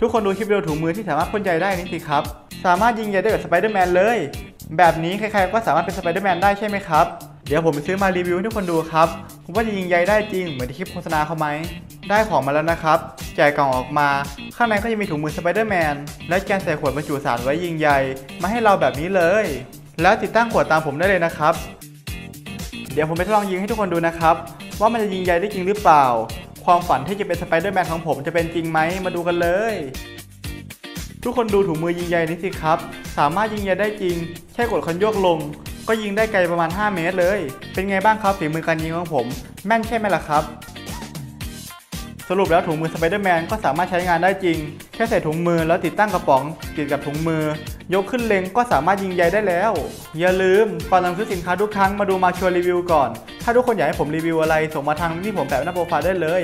ทุกคนดูคลิปวิดีโอถุงมือที่สามารถพ่นใยได้นี่สิครับ สามารถยิงใยได้กับสไปเดอร์แมนเลย แบบนี้ใครๆก็สามารถเป็นสไปเดอร์แมนได้ใช่ไหมครับ เดี๋ยวผมไปซื้อมารีวิวให้ทุกคนดูครับผมว่าจะยิงใยได้จริงเหมือนที่คลิปโฆษณาเขาไหม ได้ของมาแล้วนะครับ แกะกล่องออกมา ข้างในก็จะมีถุงมือสไปเดอร์แมนและแกนใส่ขวดบรรจุสารไว้ยิงใยมาให้เราแบบนี้เลย แล้วติดตั้งขวดตามผมได้เลยนะครับ เดี๋ยวผมไปทดลองยิงให้ทุกคนดูนะครับ ว่ามันจะยิงใยได้จริงหรือเปล่า ความฝันที่จะเป็นสไปเดอร์แมนของผมจะเป็นจริงไหมมาดูกันเลย ทุกคนดูถุงมือยิงใยนี้สิครับ สามารถยิงใยได้จริง แค่กดคันโยกลง ก็ยิงได้ไกลประมาณ 5 เมตรเลย เป็นไงบ้างครับฝีมือการยิงของผม แม่นใช่ไหมล่ะครับ สรุปแล้วถุงมือสไปเดอร์แมนก็สามารถใช้งานได้จริง แค่ใส่ถุงมือแล้วติดตั้งกระป๋องติดกับถุงมือ ยกขึ้นเล็งก็สามารถยิงใยได้แล้ว อย่าลืมก่อนสั่งซื้อสินค้าทุกครั้งมาดูมาชัวร์รีวิวก่อน ถ้าทุกคนอยากให้ผมรีวิวอะไร ส่งมาทางที่ผมแปะหน้าโปรไฟล์ได้เลย